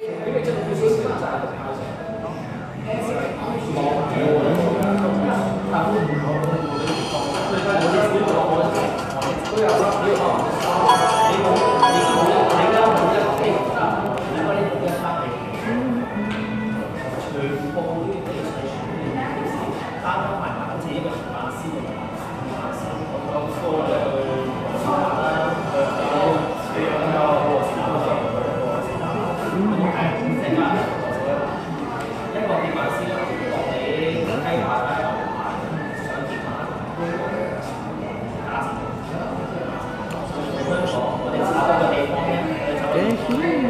因为政府所选择嘅，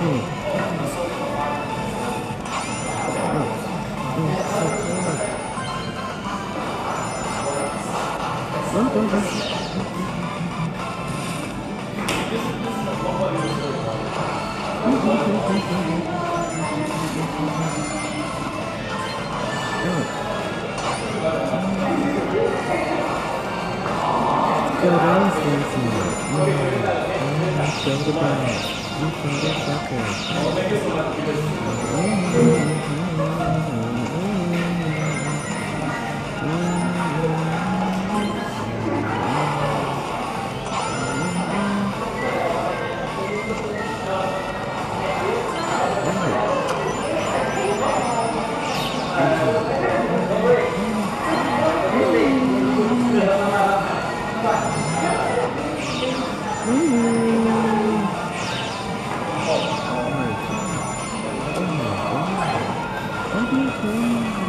うん。うん。うん。うん。うん。show the bag. You favorite sucker. Mm-hmm. นี่